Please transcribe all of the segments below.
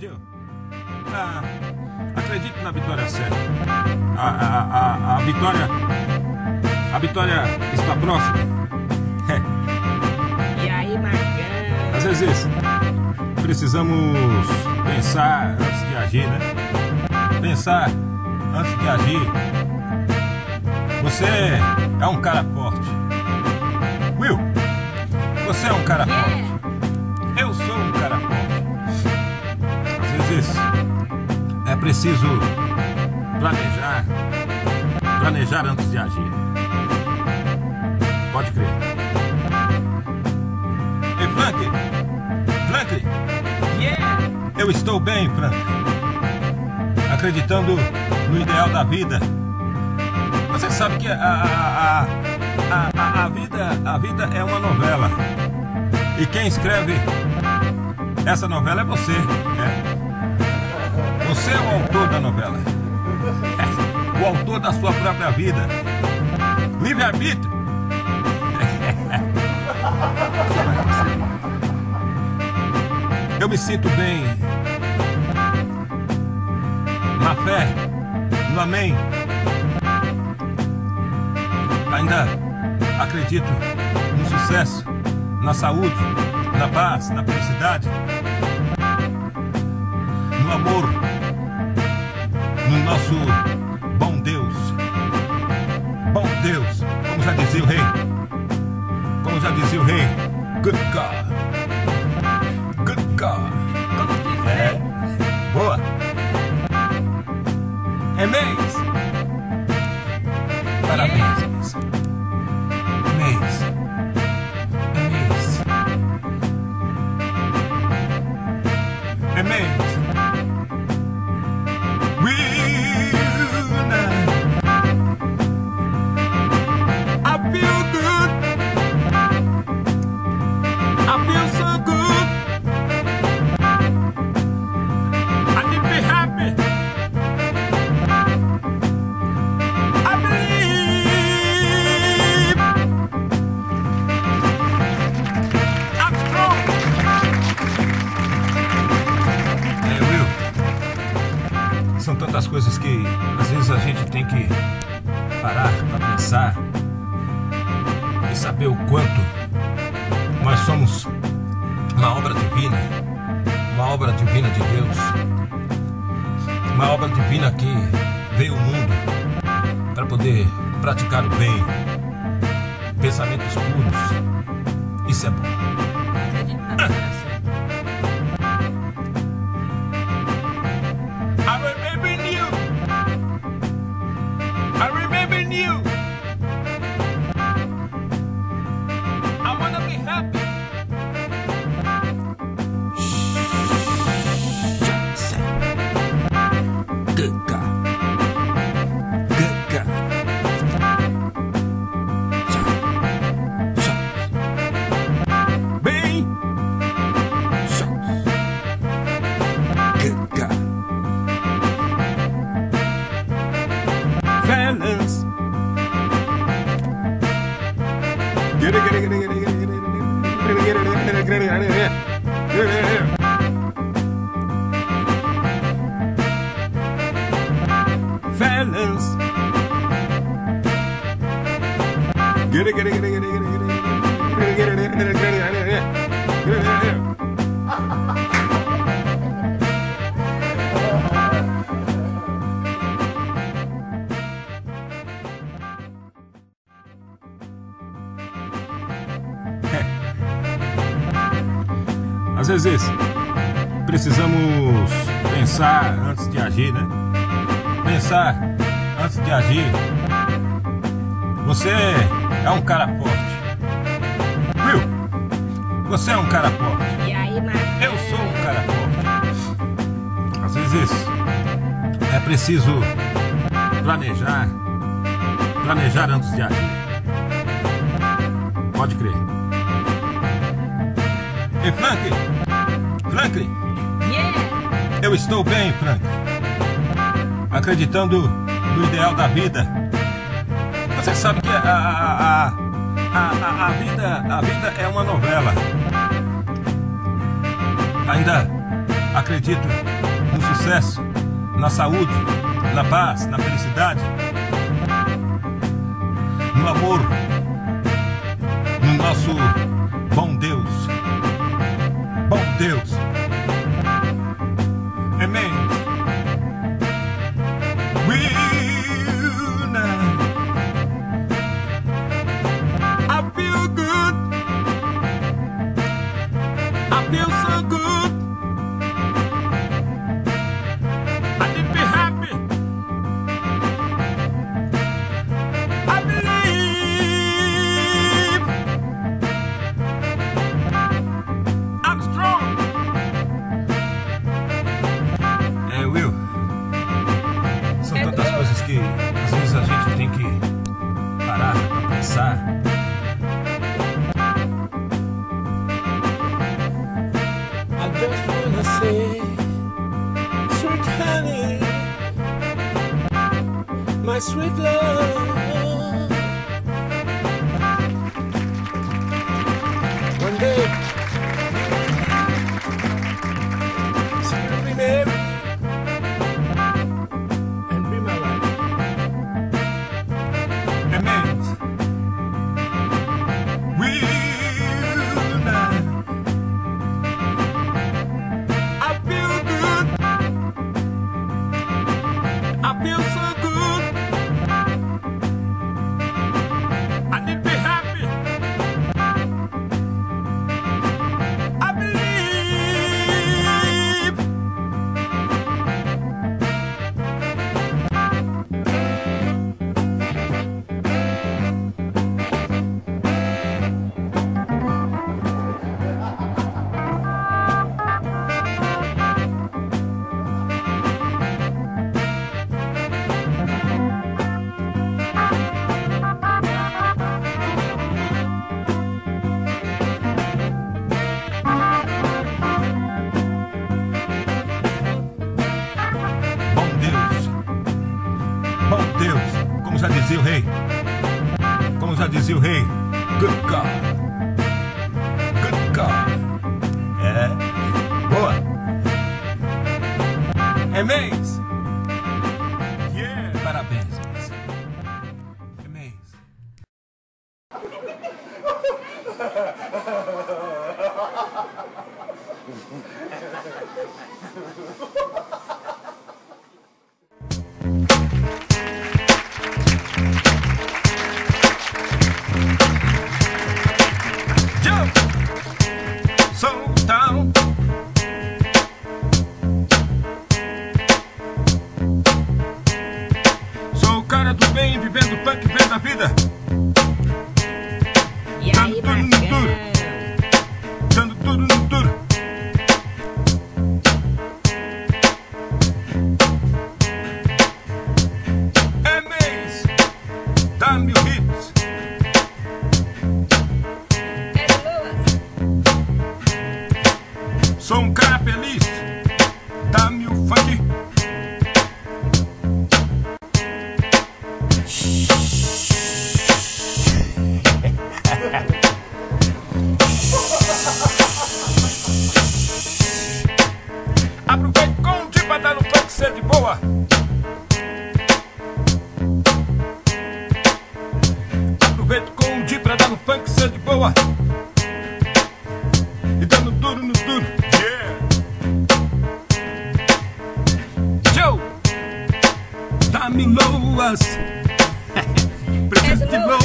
Viu? Ah, acredito na vitória certa. A, a, a, a vitória. A vitória está próxima. E aí, Marcão? Às vezes precisamos pensar antes de agir, né? Pensar antes de agir. Você é um cara forte. Will, você é um cara forte. É preciso planejar, planejar antes de agir. Pode crer. Ei, Frank! Frank! Yeah! Eu estou bem, Frank. Acreditando no ideal da vida. Você sabe que a, a, a, a, a vida, a vida é uma novela. E quem escreve essa novela é você. É. Você é o autor da novela. O autor da sua própria vida. Livre-arbítrio. Eu me sinto bem na fé, no amém. Ainda acredito no sucesso, na saúde, na paz, na felicidade, no amor, no nosso bom Deus. Bom Deus, como já dizia o rei. Como já dizia o rei. Good God. Good God. Como que É. Boa. É mês. Parabéns, são tantas coisas que às vezes a gente tem que parar para pensar e saber o quanto nós somos uma obra divina, uma obra divina de Deus, uma obra divina que veio ao mundo para poder praticar o bem, pensamentos puros. Isso é bom. Get it, get it, get it, get it, get it, get it, get it, get it, get it, get it, get it, get it. Fellas. Às vezes precisamos pensar antes de agir, né? Pensar antes de agir. Você é um cara forte. Will, você é um cara forte. E aí, Marcão? Eu sou um cara forte. Às vezes é preciso planejar, planejar antes de agir. Pode crer. Ei, Frank! Franklin, Yeah! eu estou bem, Frank. Acreditando no ideal da vida. Você sabe que a, a, a, a, a vida, a vida é uma novela. Ainda acredito no sucesso, na saúde, na paz, na felicidade, no amor, no nosso bom Deus. Bom Deus. Feel so good. I to be happy. I believe I'm strong. É, Will. São tantas coisas que às vezes a gente tem que parar pra pensar. Sweet love. One day, and. Will. I feel good. I feel so good. Dizia o rei. Como já dizia o rei. Good God. Good God. É. Boa. Amém. Yeah. Parabéns. Miss. Amém.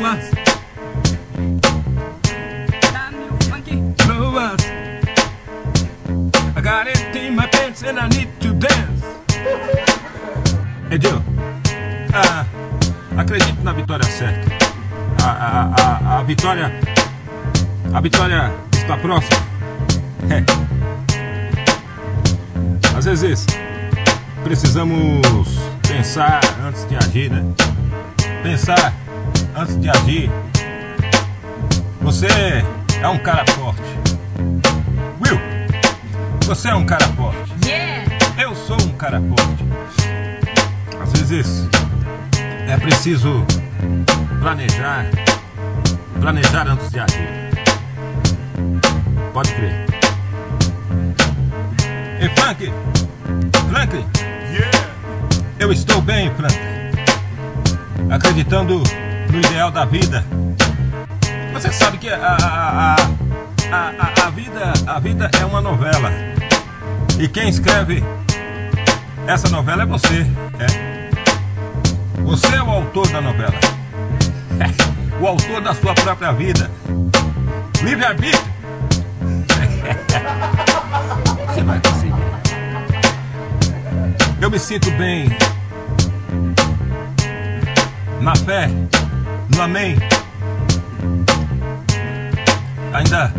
Funk. Loas. I got it in my pants and I need to dance. Ah, acredito na vitória certa. A, a, a, a vitória. A vitória está próxima. É. Às vezes precisamos pensar antes de agir, né? Pensar antes de agir. Você é um cara forte. Will, você é um cara forte. Yeah. Eu sou um cara forte. Às vezes é preciso planejar, planejar antes de agir. Pode crer. Ei, Frank! Frank! Eu estou bem, Frank. Acreditando no ideal da vida. Você sabe que a, a, a, a, a, vida, a vida é uma novela. E quem escreve essa novela é você. É. Você é o autor da novela. É. O autor da sua própria vida. Livre-arbítrio. Você vai conseguir. Eu me sinto bem. Na fé, no amém. Ainda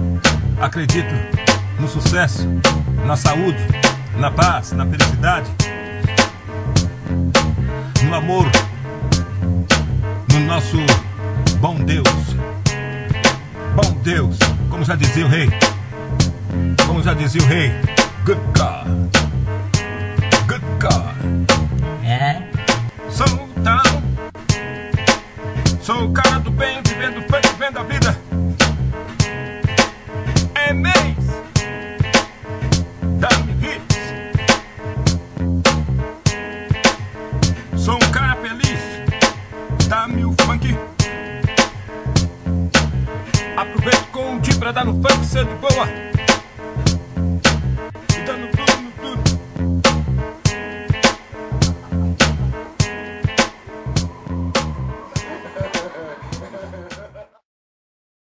acredito no sucesso, na saúde, na paz, na felicidade, no amor, no nosso bom Deus. Bom Deus, como já dizia o rei. Como já dizia o rei. Good God. Good God. É? Sou tão. Sou o cara do bem, vivendo fã, vivendo a vida. É mês. Dá-me hits. Sou um cara feliz. Dá-me o funk. Aproveito com o dia pra dar no funk, ser de boa.